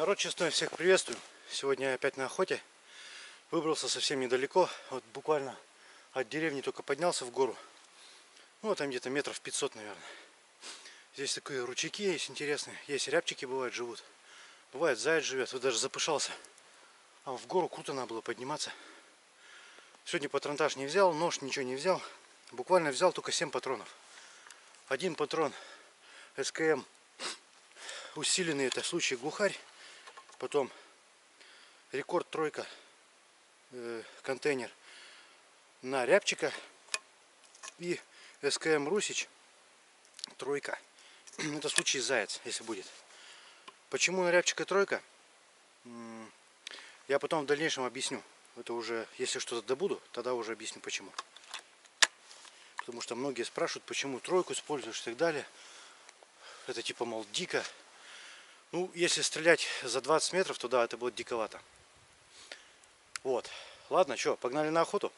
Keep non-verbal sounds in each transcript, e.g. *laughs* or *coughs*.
Народ честной, всех приветствую. Сегодня я опять на охоте. Выбрался совсем недалеко. Вот буквально от деревни только поднялся в гору. Ну, там где-то метров 500, наверное. Здесь такие ручейки есть интересные. Есть рябчики бывают, живут. Бывает заяц живет. Вот даже запышался. А в гору круто надо было подниматься. Сегодня патронтаж не взял, нож ничего не взял. Буквально взял только 7 патронов. Один патрон СКМ усиленный, это в случае глухарь. Потом рекорд тройка э, контейнер на рябчика и СКМ Русич тройка. *clears throat* Это в случае заяц, если будет. Почему на рябчика тройка? Я потом в дальнейшем объясню. Это уже, если что-то добуду, тогда уже объясню почему. Потому что многие спрашивают, почему тройку используешь и так далее. Это типа, мол, дико. Ну, если стрелять за 20 метров, то да, это будет диковато. Вот. Ладно, что, погнали на охоту?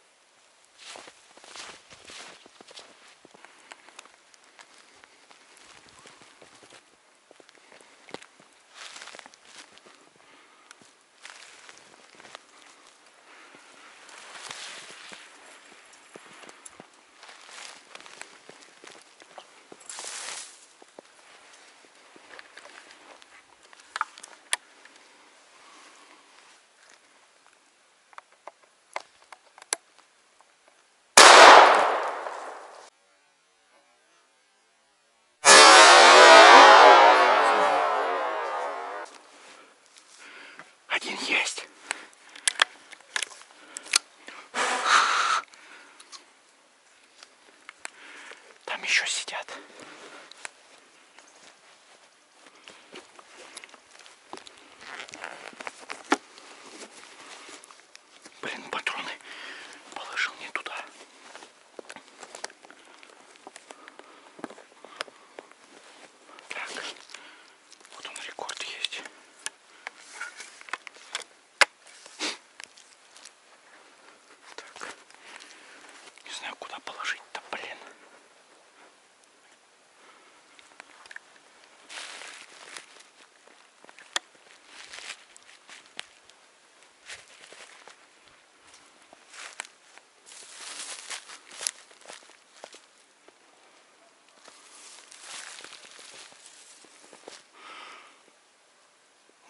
Один есть. Там еще сидят. Блин, патроны положил не туда. Так, вот он рекорд есть. Так. Не знаю, куда положить-то, блин.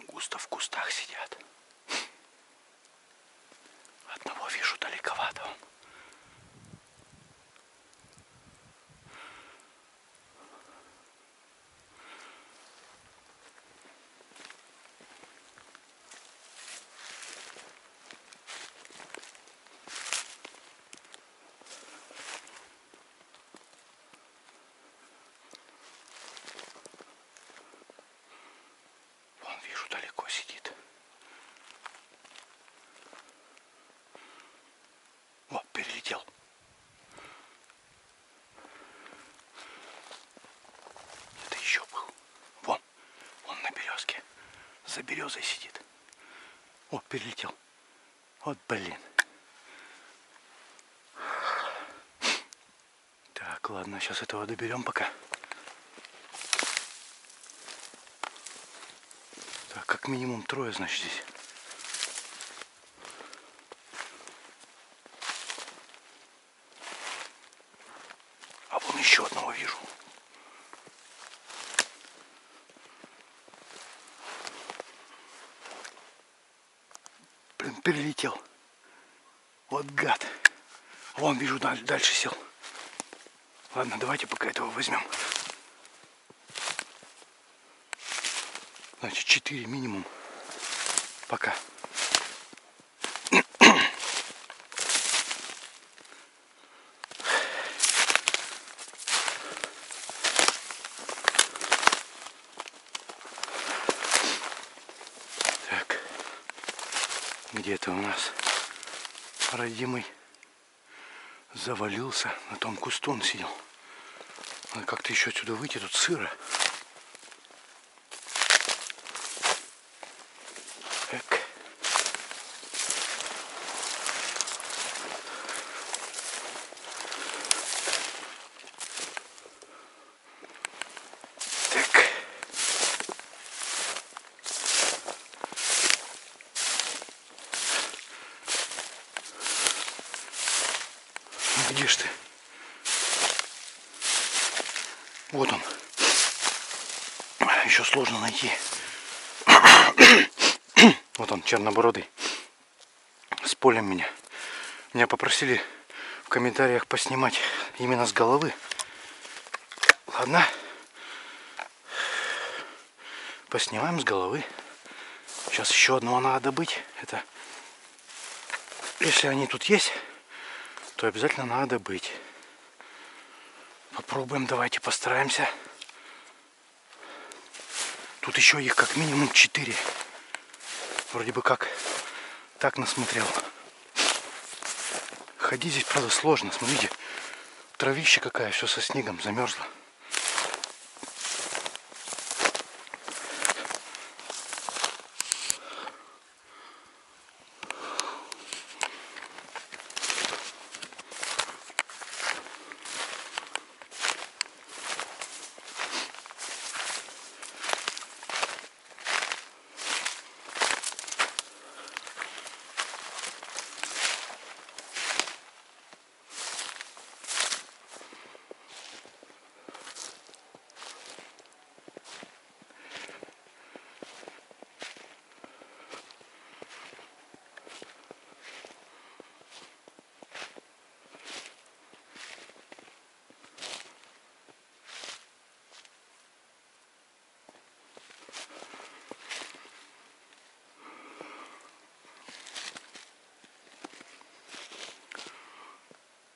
Густо в кустах сидят. Одного вижу далековато. вижу далеко сидит. О, перелетел. Это еще был. Вон, он на березке. За березой сидит. О, перелетел. Вот блин. Так, ладно, сейчас этого доберем пока. Так, как минимум трое, значит, здесь. А вон еще одного вижу. Блин, перелетел. Вот гад. Вон, вижу, даль- дальше сел. Ладно, давайте пока этого возьмем. Значит, 4 минимум. Пока. Так. Где это у нас? Родимый завалился. На том кусту он сидел. Надо как-то еще отсюда выйти. Тут сыро. Так. Так. Где ж ты? Вот он. Сложно найти. Вот он, чернобородый. С полем меня. Меня попросили в комментариях поснимать именно с головы. Ладно. Поснимаем с головы. Сейчас еще одного надо добыть. Это, если они тут есть, то обязательно надо быть. Попробуем, давайте постараемся. Тут еще их как минимум 4. Вроде бы как так насмотрел. Ходить здесь, правда, сложно. Смотрите, травище какая, все со снегом замерзло.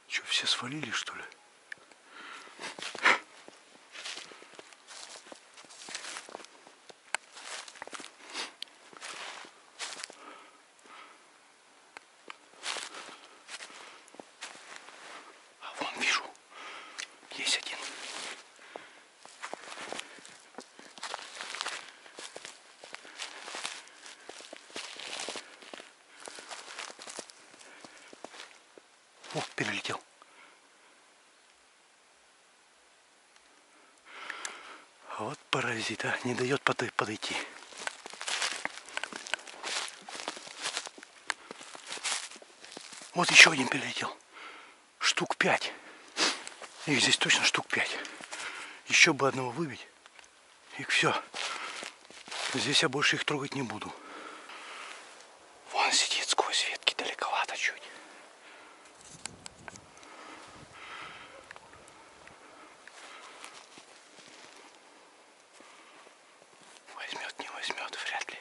Что, все свалили, что ли? А вон вижу. Есть один. О, перелетел. Паразит, а, не дает подой- подойти. Вот еще один перелетел. Штук пять. Их здесь точно штук пять. Еще бы одного выбить. И все. Здесь я больше их трогать не буду. Вон сидит сквозь ветки далековато чуть. Возьмет, не возьмет, вряд ли.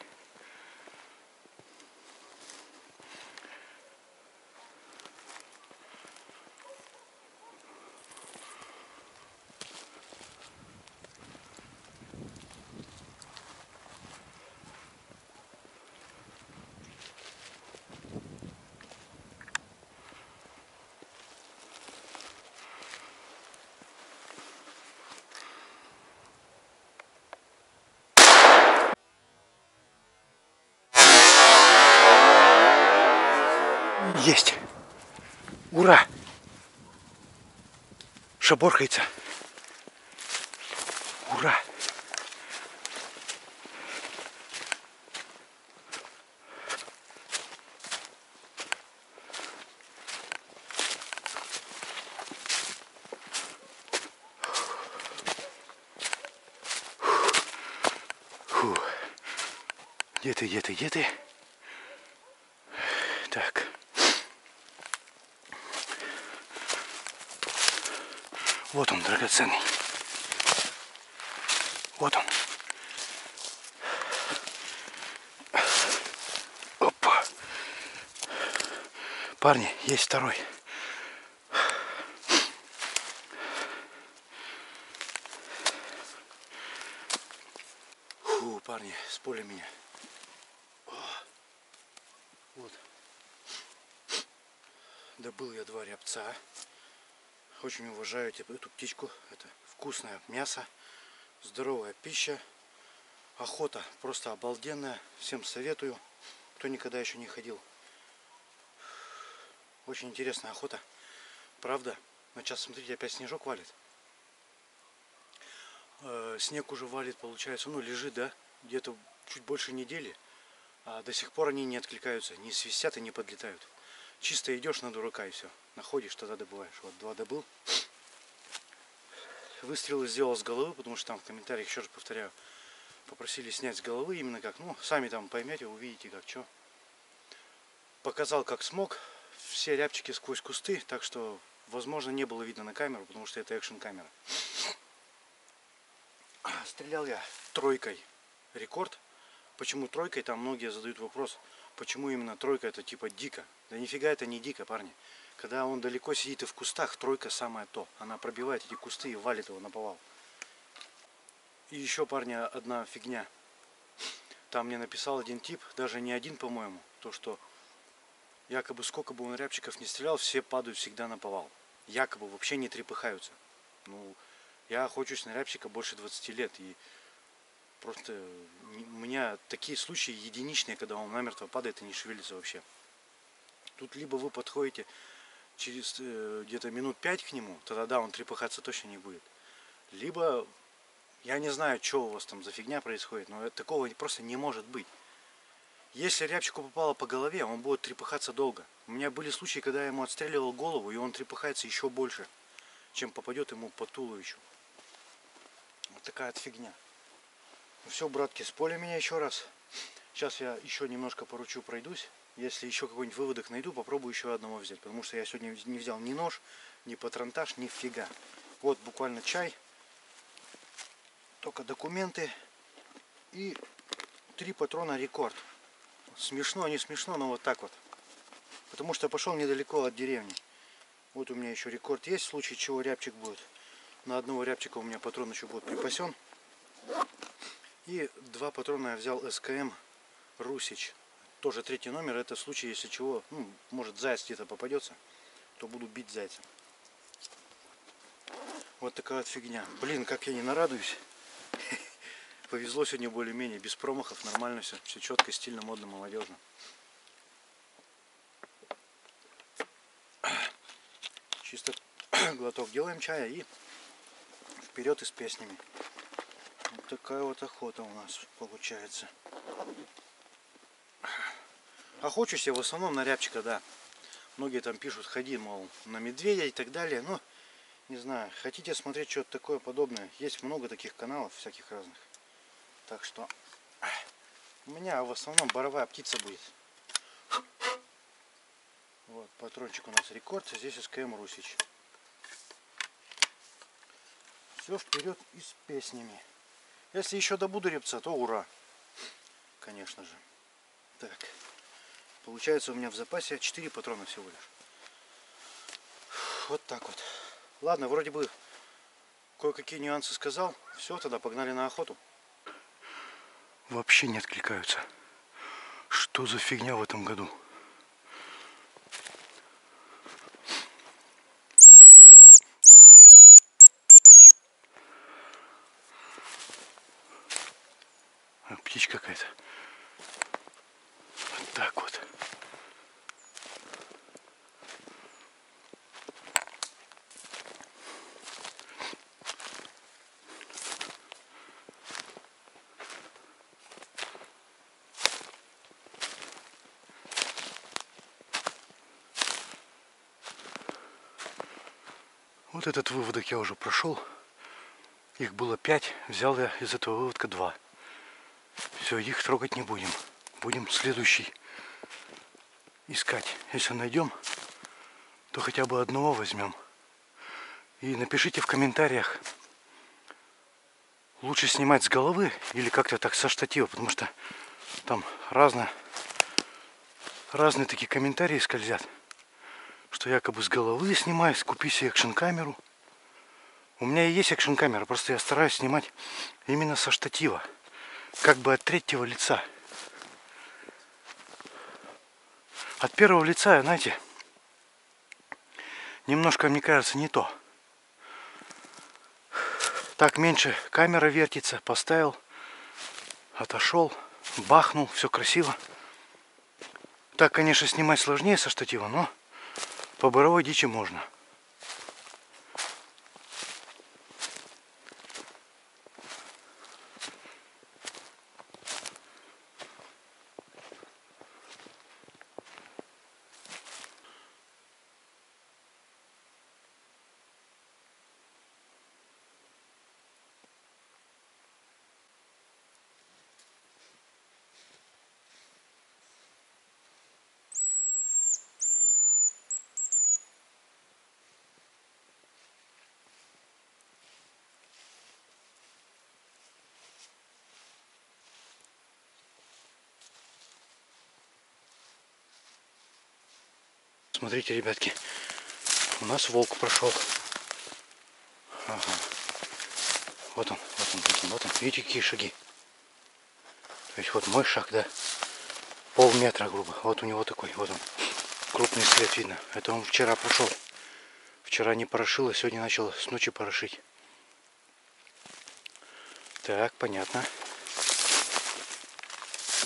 Есть. Ура! Шаборхается. Ура! Фу. Где ты, где ты, где ты? Так. Вот он, драгоценный. Вот он. Опа. Парни, есть второй. Фу, парни, с меня. О. Вот. Добыл я два рябца. Очень уважаю эту птичку. Это вкусное мясо, здоровая пища. Охота просто обалденная. Всем советую, кто никогда еще не ходил. Очень интересная охота. Правда? Но сейчас, смотрите, опять снежок валит. Э, Снег уже валит, получается, ну, лежит, да, где-то чуть больше недели. А до сих пор они не откликаются, не свистят и не подлетают. чисто идешь на дурака и все. Находишь, тогда добываешь. Вот два добыл. Выстрелы сделал с головы, потому что там в комментариях, еще раз повторяю, попросили снять с головы именно как, ну, сами там поймете, увидите как что. Показал как смог, все рябчики сквозь кусты, так что, возможно, не было видно на камеру, потому что это экшн камера. *coughs* Стрелял я тройкой рекорд. Почему тройкой? Там многие задают вопрос, почему именно тройка это типа дико. Да нифига это не дико, парни. Когда он далеко сидит и в кустах, тройка самое то. Она пробивает эти кусты и валит его на повал. И еще, парни, одна фигня. Там мне написал один тип, даже не один, по-моему, то, что якобы сколько бы он рябчиков не стрелял, все падают всегда на повал. Якобы вообще не трепыхаются. Ну, я охочусь на рябчика больше 20 лет, и просто у меня такие случаи единичные, когда он намертво падает и не шевелится вообще. Тут либо вы подходите через э, где-то минут пять к нему, тогда да, он трепыхаться точно не будет. Либо я не знаю, что у вас там за фигня происходит, но такого просто не может быть. Если рябчику попало по голове, он будет трепыхаться долго. У меня были случаи, когда я ему отстреливал голову, и он трепыхается еще больше, чем попадет ему по туловищу. Вот такая вот фигня. Ну все, братки, с поля меня еще раз. Сейчас я еще немножко поручу, пройдусь. Если еще какой-нибудь выводок найду, попробую еще одного взять. Потому что я сегодня не взял ни нож, ни патронтаж, ни фига. Вот буквально чай. Только документы. И три патрона рекорд. Смешно, не смешно, но вот так вот. Потому что пошел недалеко от деревни. Вот у меня еще рекорд есть, в случае чего рябчик будет. На одного рябчика у меня патрон еще будет припасен. И два патрона я взял СКМ Русич тоже третий номер. Это случай, если чего, ну, может заяц где-то попадется, то буду бить зайца. Вот такая вот фигня. Блин, как я не нарадуюсь. *laughs* Повезло сегодня более-менее, без промахов, нормально все. Все четко, стильно, модно, молодежно. *clears throat* Чисто *clears throat* глоток делаем чая и вперед и с песнями. Вот такая вот охота у нас получается. Охочусь я в основном на рябчика, да. Многие там пишут, ходи, мол, на медведя и так далее. Но, не знаю, хотите смотреть что-то такое подобное. Есть много таких каналов всяких разных. Так что у меня в основном боровая птица будет. Вот, патрончик у нас рекорд, а здесь СКМ Русич. Все вперед и с песнями. Если еще добуду репца, то ура. Конечно же. Так. Получается у меня в запасе 4 патрона всего лишь. Вот так вот. Ладно, вроде бы кое-какие нюансы сказал. Все, тогда погнали на охоту. Вообще не откликаются. Что за фигня в этом году? А, птичка какая-то. Вот так вот. Вот этот выводок я уже прошел. Их было пять, взял я из этого выводка два. Все, их трогать не будем. Будем следующий искать. Если найдем, то хотя бы одного возьмем. И напишите в комментариях, лучше снимать с головы или как-то так со штатива, потому что там разно, разные такие комментарии скользят что якобы с головы снимаю, купи себе экшн-камеру. У меня и есть экшн-камера, просто я стараюсь снимать именно со штатива, как бы от третьего лица. От первого лица, знаете, немножко, мне кажется, не то. Так меньше камера вертится, поставил, отошел, бахнул, все красиво. Так, конечно, снимать сложнее со штатива, но по боровой дичи можно. Смотрите, ребятки, у нас волк прошел. Ага. Вот он, вот он, вот он, вот он. Видите, какие шаги? То есть вот мой шаг, да, полметра, грубо. Вот у него такой, вот он, крупный след видно. Это он вчера прошел. Вчера не порошило, сегодня начал с ночи порошить. Так, понятно.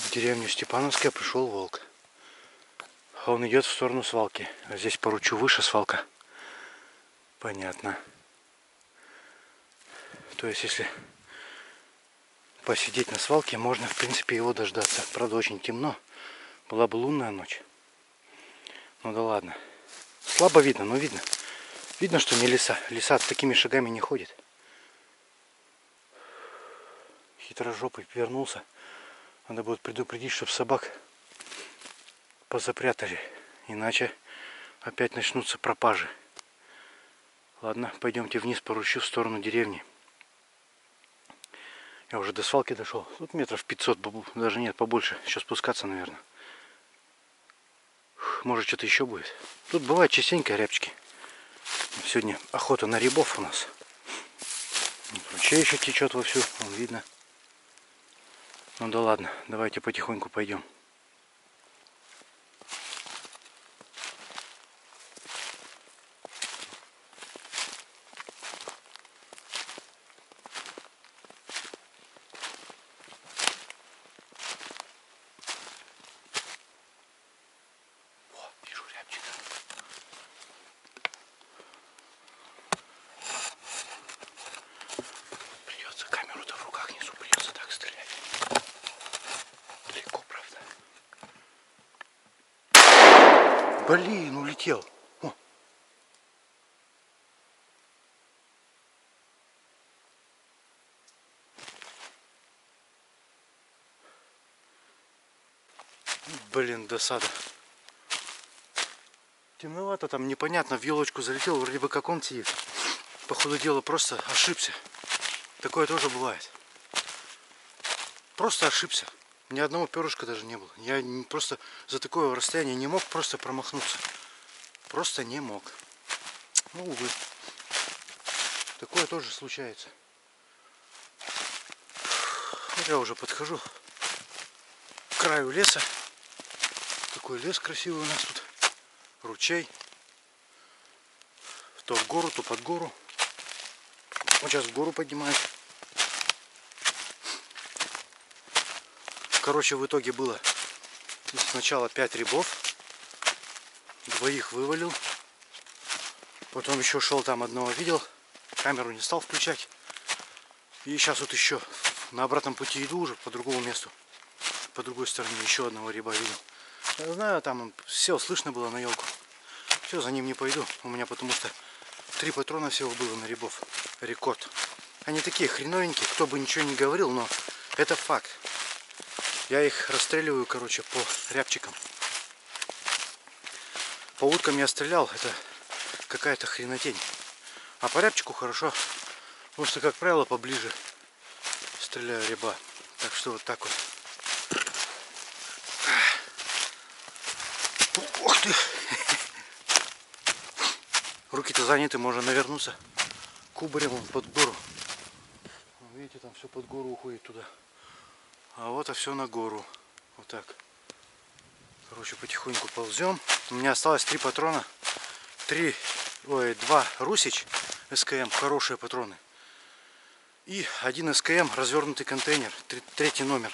В деревню Степановская пришел волк. А он идет в сторону свалки. А здесь поручу выше свалка. Понятно. То есть, если посидеть на свалке, можно, в принципе, его дождаться. Правда, очень темно. Была бы лунная ночь. Ну да ладно. Слабо видно, но видно. Видно, что не леса. Леса такими шагами не ходит. Хитрожопый вернулся. Надо будет предупредить, чтобы собак позапрятали. Иначе опять начнутся пропажи. Ладно, пойдемте вниз по ручью в сторону деревни. Я уже до свалки дошел. Тут метров 500, даже нет, побольше. Еще спускаться, наверное. Может, что-то еще будет. Тут бывает частенько рябчики. Сегодня охота на рябов у нас. Ручей еще течет вовсю, вон видно. Ну да ладно, давайте потихоньку пойдем. Блин, улетел. О. Блин, досада. Темновато там, непонятно, в елочку залетел, вроде бы как он сидит. По ходу дела просто ошибся. Такое тоже бывает. Просто ошибся. Ни одного перышка даже не было. Я просто за такое расстояние не мог просто промахнуться. Просто не мог. Ну, увы. Такое тоже случается. Я уже подхожу к краю леса. Такой лес красивый у нас тут. Ручей. То в гору, то под гору. Вот сейчас в гору поднимаюсь. Короче, в итоге было сначала 5 рябов. Двоих вывалил. Потом еще шел там одного видел. Камеру не стал включать. И сейчас вот еще на обратном пути иду уже по другому месту. По другой стороне еще одного ряба видел. Я знаю, там сел, слышно было на елку. Все, за ним не пойду. У меня потому что три патрона всего было на рябов. Рекорд. Они такие хреновенькие, кто бы ничего не говорил, но это факт. Я их расстреливаю, короче, по рябчикам. По уткам я стрелял, это какая-то хренотень. А по рябчику хорошо, потому что, как правило, поближе стреляю ряба. Так что вот так вот. Ух ты! Руки-то заняты, можно навернуться кубарем под гору. Видите, там все под гору уходит туда. А вот и все на гору. Вот так. Короче, потихоньку ползем. У меня осталось три патрона. Три, ой, два Русич СКМ, хорошие патроны. И один СКМ, развернутый контейнер, третий номер.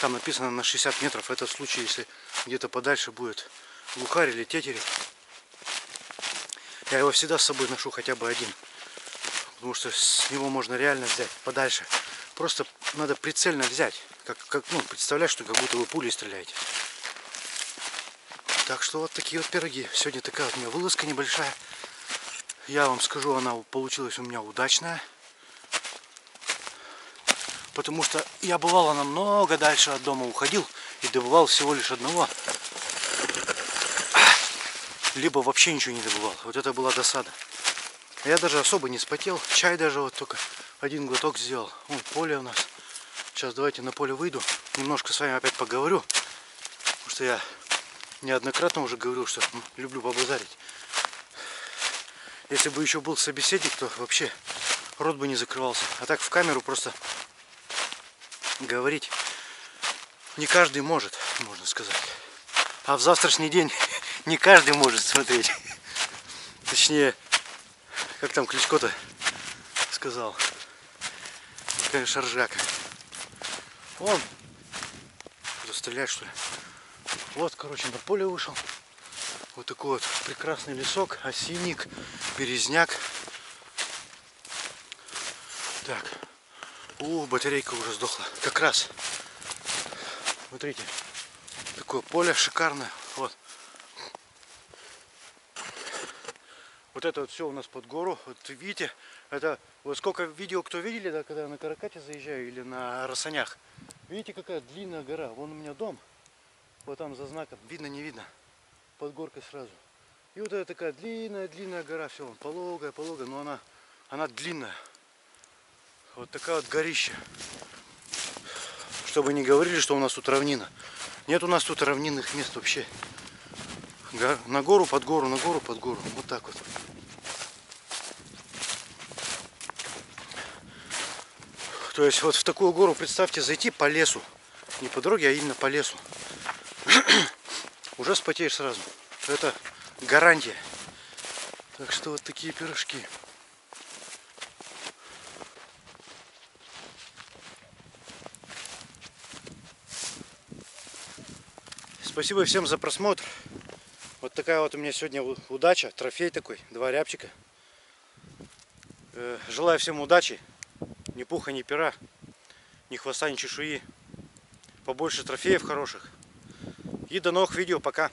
Там написано на 60 метров. Это в случае, если где-то подальше будет глухарь или тетерев. Я его всегда с собой ношу хотя бы один. Потому что с него можно реально взять подальше. Просто надо прицельно взять. Как, как, ну, представляешь, что как будто вы пулей стреляете. Так что вот такие вот пироги. Сегодня такая вот у меня вылазка небольшая. Я вам скажу, она получилась у меня удачная. Потому что я бывало намного дальше от дома уходил и добывал всего лишь одного. Либо вообще ничего не добывал. Вот это была досада. Я даже особо не спотел. Чай даже вот только один глоток сделал. Вон поле у нас. Сейчас давайте на поле выйду. Немножко с вами опять поговорю. Потому что я неоднократно уже говорил, что люблю побазарить. Если бы еще был собеседник, то вообще рот бы не закрывался. А так в камеру просто говорить не каждый может, можно сказать. А в завтрашний день не каждый может смотреть. Точнее, как там Кличко-то сказал. Какая шаржака. Вон. Кто стрелять что ли? Вот, короче, на поле вышел. Вот такой вот прекрасный лесок, осинник, березняк. Так. О, батарейка уже сдохла. Как раз. Смотрите. Такое поле шикарное. Вот. Это вот все у нас под гору. Вот видите, это вот сколько видео кто видели, да, когда я на каракате заезжаю или на росанях. Видите, какая длинная гора. Вон у меня дом. Вот там за знаком. Видно, не видно под горкой сразу. И вот это такая длинная-длинная гора, все, пологая, пологая, но она, она длинная. Вот такая вот горища. Чтобы не говорили, что у нас тут равнина. Нет у нас тут равнинных мест вообще. На гору, под гору, на гору, под гору. Вот так вот. То есть вот в такую гору, представьте, зайти по лесу. Не по дороге, а именно по лесу *clears throat* уже спотеешь сразу. Это гарантия. Так что вот такие пирожки. Спасибо всем за просмотр. Вот такая вот у меня сегодня удача, трофей такой, два рябчика. Э, желаю всем удачи, ни пуха, ни пера, ни хвоста, ни чешуи. Побольше трофеев хороших. И до новых видео. Пока.